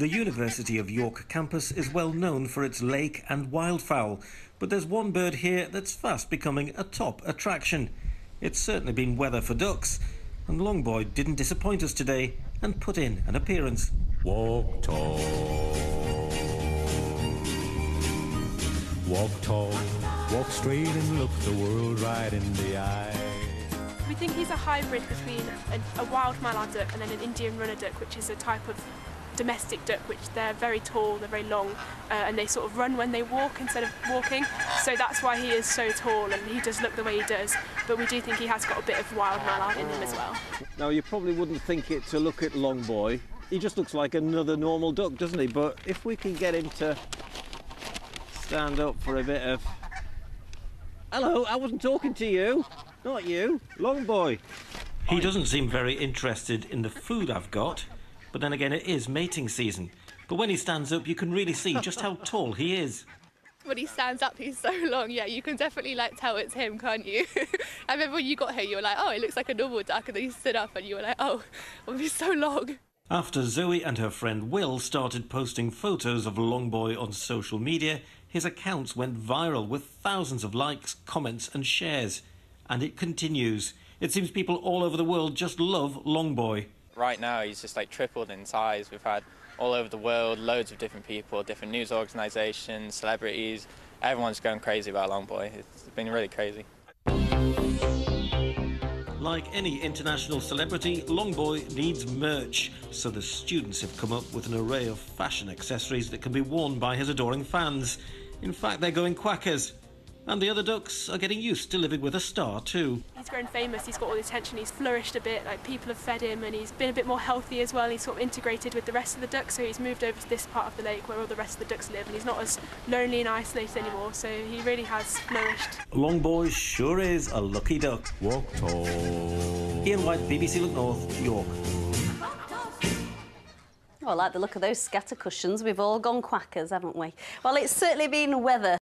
The University of York campus is well known for its lake and wildfowl, but there's one bird here that's fast becoming a top attraction. It's certainly been weather for ducks, and Long Boi didn't disappoint us today and put in an appearance. Walk tall. Walk tall, walk straight and look the world right in the eye. We think he's a hybrid between a, a wild mallard duck and then an Indian runner duck, which is a type of domestic duck, which they're very tall, they're very long, uh, and they sort of run when they walk instead of walking. So that's why he is so tall and he does look the way he does. But we do think he has got a bit of wild mallard in him as well. Now, you probably wouldn't think it to look at Long Boi. He just looks like another normal duck, doesn't he? But if we can get him to stand up for a bit of. Hello, I wasn't talking to you. Not you, Long Boi. He doesn't seem very interested in the food I've got, but then again, it is mating season. But when he stands up, you can really see just how tall he is. When he stands up, he's so long. Yeah, you can definitely like tell it's him, can't you? I remember when you got here, you were like, "Oh, it looks like a normal duck," and then you stood up and you were like, "Oh, well, he's so long." After Zoe and her friend Will started posting photos of Long Boi on social media, his accounts went viral with thousands of likes, comments, and shares. And it continues. It seems people all over the world just love Long Boi. Right now, he's just like tripled in size. We've had all over the world, loads of different people, different news organisations, celebrities. Everyone's going crazy about Long Boi. It's been really crazy. Like any international celebrity, Long Boi needs merch, so the students have come up with an array of fashion accessories that can be worn by his adoring fans. In fact, they're going quackers. And the other ducks are getting used to living with a star too. He's grown famous, he's got all the attention, he's flourished a bit, like people have fed him and he's been a bit more healthy as well. He's sort of integrated with the rest of the ducks, so he's moved over to this part of the lake where all the rest of the ducks live and he's not as lonely and isolated anymore, so he really has flourished. Long Boi sure is a lucky duck. Walk tall. Ian White, BBC Look North, York. Oh, I like the look of those scatter cushions. We've all gone quackers, haven't we? Well, it's certainly been weather